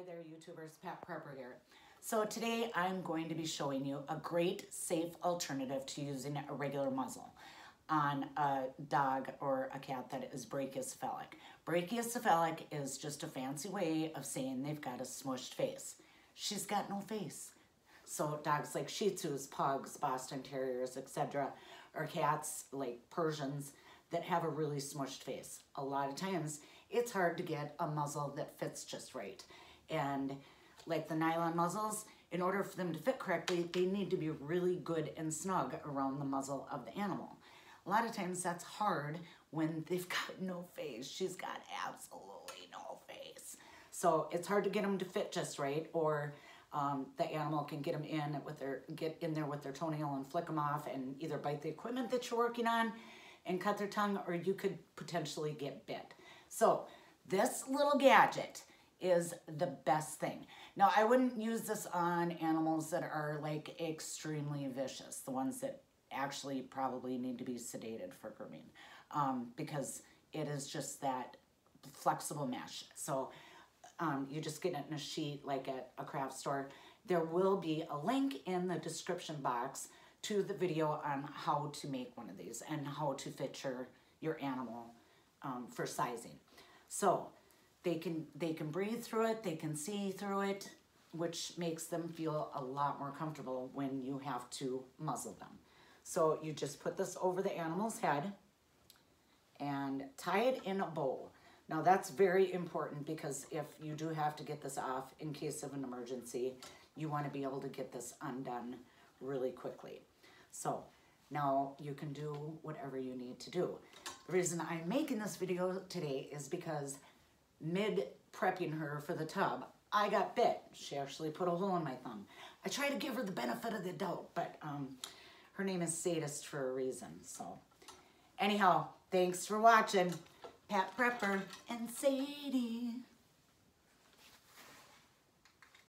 Hi there, YouTubers. Pet Prepper here. So today I'm going to be showing you a great, safe alternative to using a regular muzzle on a dog or a cat that is brachycephalic. Brachycephalic is just a fancy way of saying they've got a smushed face. She's got no face. So dogs like Shih Tzus, Pugs, Boston Terriers, etc., or cats like Persians that have a really smushed face. A lot of times it's hard to get a muzzle that fits just right. And like the nylon muzzles, in order for them to fit correctly, they need to be really good and snug around the muzzle of the animal. A lot of times that's hard when they've got no face. She's got absolutely no face. So it's hard to get them to fit just right or um, the animal can get them in with their get in there with their toenail and flick them off and either bite the equipment that you're working on and cut their tongue or you could potentially get bit. So this little gadget is the best thing. Now, I wouldn't use this on animals that are like extremely vicious, the ones that actually probably need to be sedated for grooming um, because it is just that flexible mesh. So um, you just get it in a sheet like at a craft store. There will be a link in the description box to the video on how to make one of these and how to fit your, your animal um, for sizing. So they can, they can breathe through it, they can see through it, which makes them feel a lot more comfortable when you have to muzzle them. So you just put this over the animal's head and tie it in a bow. Now that's very important because if you do have to get this off in case of an emergency, you want to be able to get this undone really quickly. So now you can do whatever you need to do. The reason I'm making this video today is because mid prepping her for the tub, I got bit. She actually put a hole in my thumb. I try to give her the benefit of the doubt, but um, her name is Sadist for a reason. So anyhow, thanks for watching. Pet Prepper and Sadie.